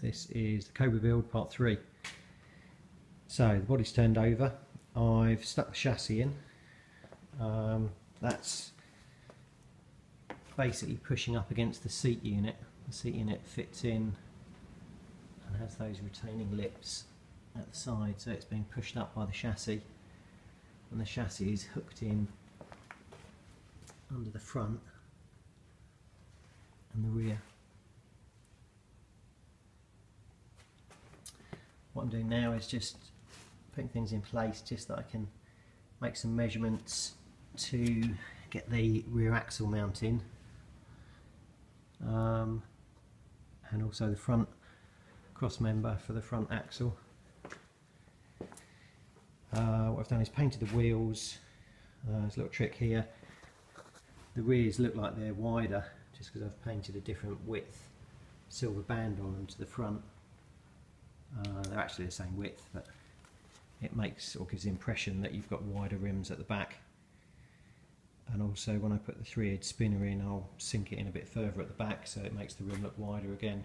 This is the Cobra build part 3. So the body's turned over, I've stuck the chassis in, um, that's basically pushing up against the seat unit. The seat unit fits in and has those retaining lips at the side so it's being pushed up by the chassis and the chassis is hooked in under the front and the rear. What I'm doing now is just putting things in place just that I can make some measurements to get the rear axle mount in um, and also the front cross member for the front axle. Uh, what I've done is painted the wheels, uh, there's a little trick here, the rears look like they're wider just because I've painted a different width silver band on them to the front. Uh, they're actually the same width but it makes or gives the impression that you've got wider rims at the back and also when I put the three edge spinner in I'll sink it in a bit further at the back so it makes the rim look wider again.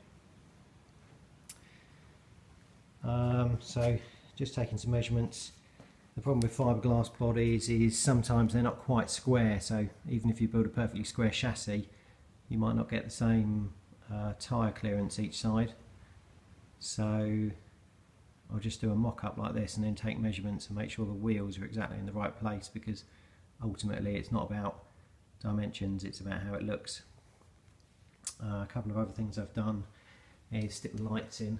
Um, so just taking some measurements. The problem with fiberglass bodies is sometimes they're not quite square so even if you build a perfectly square chassis you might not get the same uh, tyre clearance each side. So I'll just do a mock-up like this and then take measurements and make sure the wheels are exactly in the right place because ultimately it's not about dimensions, it's about how it looks. Uh, a couple of other things I've done is stick the lights in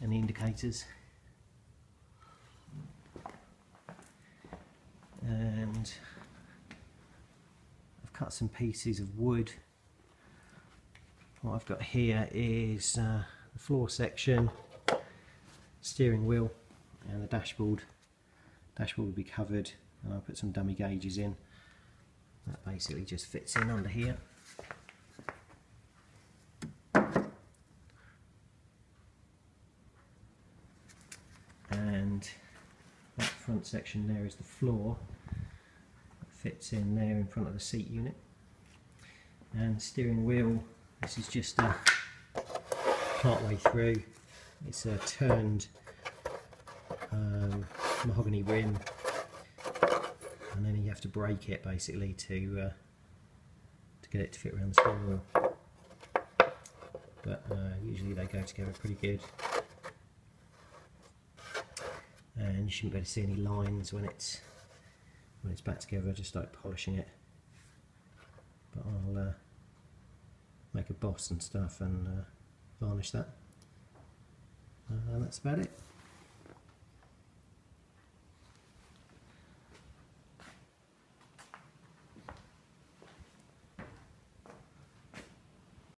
and the indicators and I've cut some pieces of wood what I've got here is uh, the floor section steering wheel and the dashboard. Dashboard will be covered and I'll put some dummy gauges in. That basically just fits in under here. And that front section there is the floor. That fits in there in front of the seat unit. And steering wheel this is just a part way through. It's a turned um, mahogany rim. And then you have to break it basically to uh, to get it to fit around the steering wheel. But uh, usually they go together pretty good. And you shouldn't be able to see any lines when it's when it's back together just start polishing it. But I'll uh, make a boss and stuff and uh, varnish that. Uh, and that's about it